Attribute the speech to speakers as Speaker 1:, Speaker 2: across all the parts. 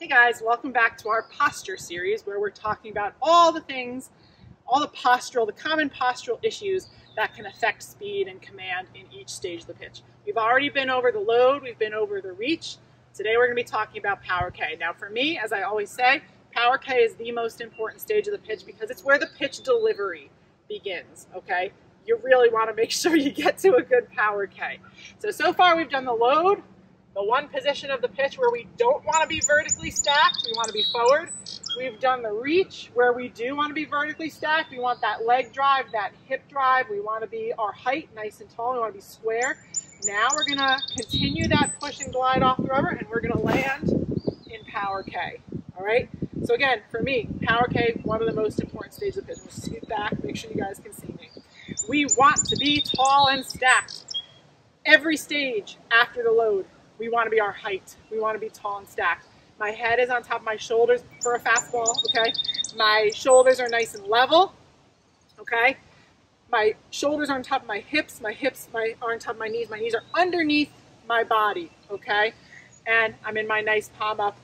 Speaker 1: Hey guys, welcome back to our posture series where we're talking about all the things, all the postural, the common postural issues that can affect speed and command in each stage of the pitch. We've already been over the load, we've been over the reach. Today we're going to be talking about power K. Now for me, as I always say, power K is the most important stage of the pitch because it's where the pitch delivery begins, okay? You really want to make sure you get to a good power K. So, so far we've done the load, the one position of the pitch where we don't want to be vertically stacked, we want to be forward. We've done the reach where we do want to be vertically stacked. We want that leg drive, that hip drive. We want to be our height nice and tall. We want to be square. Now we're going to continue that push and glide off the rubber and we're going to land in power K. All right. So again, for me, power K, one of the most important stages of pitch. We'll scoot back, make sure you guys can see me. We want to be tall and stacked. Every stage after the load, we want to be our height. We want to be tall and stacked. My head is on top of my shoulders for a fastball, okay? My shoulders are nice and level, okay? My shoulders are on top of my hips. My hips my, are on top of my knees. My knees are underneath my body, okay? And I'm in my nice palm up,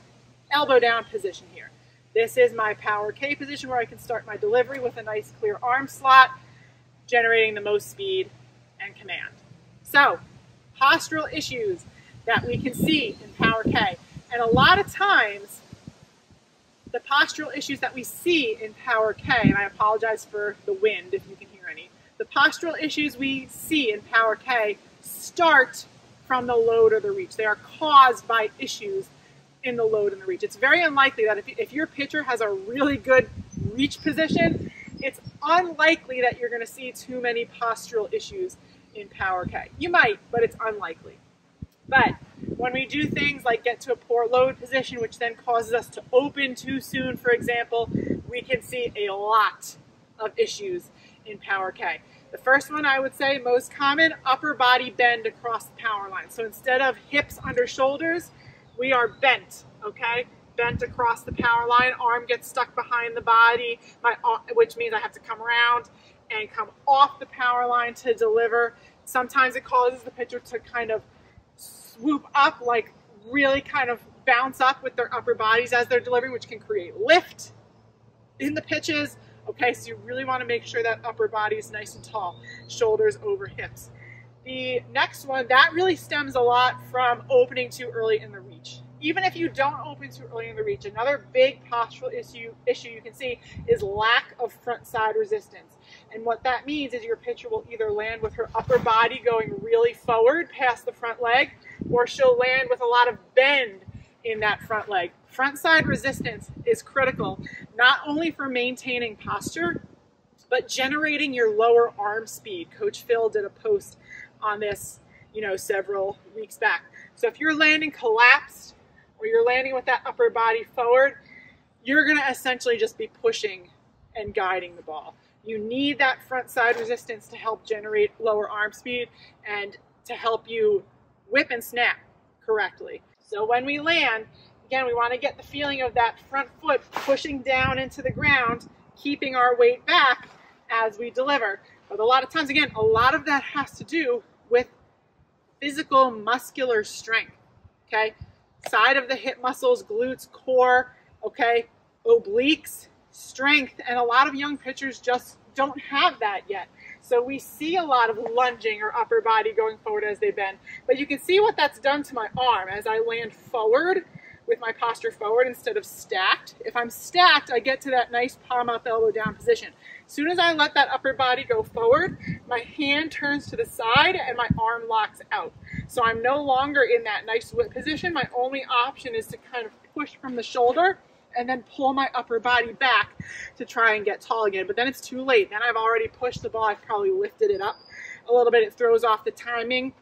Speaker 1: elbow down position here. This is my power K position where I can start my delivery with a nice clear arm slot, generating the most speed and command. So, postural issues that we can see in Power K. And a lot of times, the postural issues that we see in Power K, and I apologize for the wind if you can hear any, the postural issues we see in Power K start from the load or the reach. They are caused by issues in the load and the reach. It's very unlikely that if, if your pitcher has a really good reach position, it's unlikely that you're going to see too many postural issues in Power K. You might, but it's unlikely. But when we do things like get to a poor load position, which then causes us to open too soon, for example, we can see a lot of issues in Power K. The first one I would say, most common, upper body bend across the power line. So instead of hips under shoulders, we are bent, okay? Bent across the power line, arm gets stuck behind the body, my, which means I have to come around and come off the power line to deliver. Sometimes it causes the pitcher to kind of swoop up, like really kind of bounce up with their upper bodies as they're delivering, which can create lift in the pitches. Okay, so you really want to make sure that upper body is nice and tall, shoulders over hips. The next one, that really stems a lot from opening too early in the reach. Even if you don't open too early in the reach, another big postural issue, issue you can see is lack of front side resistance. And what that means is your pitcher will either land with her upper body going really forward past the front leg, or she'll land with a lot of bend in that front leg. Front side resistance is critical, not only for maintaining posture, but generating your lower arm speed. Coach Phil did a post on this, you know, several weeks back. So if you're landing collapsed or you're landing with that upper body forward, you're going to essentially just be pushing and guiding the ball. You need that front side resistance to help generate lower arm speed and to help you whip and snap correctly. So when we land, again, we want to get the feeling of that front foot pushing down into the ground, keeping our weight back as we deliver. But a lot of times, again, a lot of that has to do with physical muscular strength, okay? Side of the hip muscles, glutes, core, okay? Obliques, strength, and a lot of young pitchers just don't have that yet. So we see a lot of lunging or upper body going forward as they bend. But you can see what that's done to my arm as I land forward with my posture forward instead of stacked. If I'm stacked, I get to that nice palm up, elbow down position. As soon as I let that upper body go forward, my hand turns to the side and my arm locks out. So I'm no longer in that nice whip position. My only option is to kind of push from the shoulder and then pull my upper body back to try and get tall again. But then it's too late. Then I've already pushed the ball. I've probably lifted it up a little bit. It throws off the timing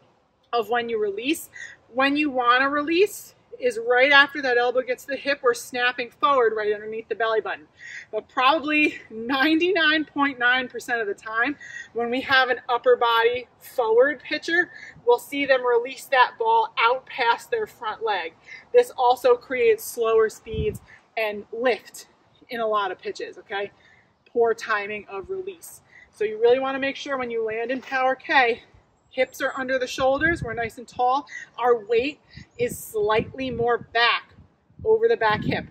Speaker 1: of when you release. When you want to release is right after that elbow gets the hip or snapping forward right underneath the belly button. But probably 99.9% of the time when we have an upper body forward pitcher, we'll see them release that ball out past their front leg. This also creates slower speeds and lift in a lot of pitches, okay? Poor timing of release. So you really want to make sure when you land in Power K, hips are under the shoulders, we're nice and tall. Our weight is slightly more back over the back hip.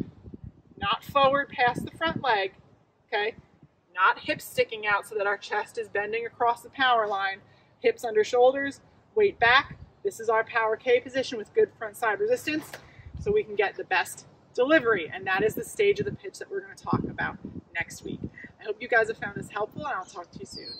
Speaker 1: Not forward past the front leg, okay? Not hips sticking out so that our chest is bending across the power line. Hips under shoulders, weight back. This is our power K position with good front side resistance so we can get the best delivery. And that is the stage of the pitch that we're going to talk about next week. I hope you guys have found this helpful and I'll talk to you soon.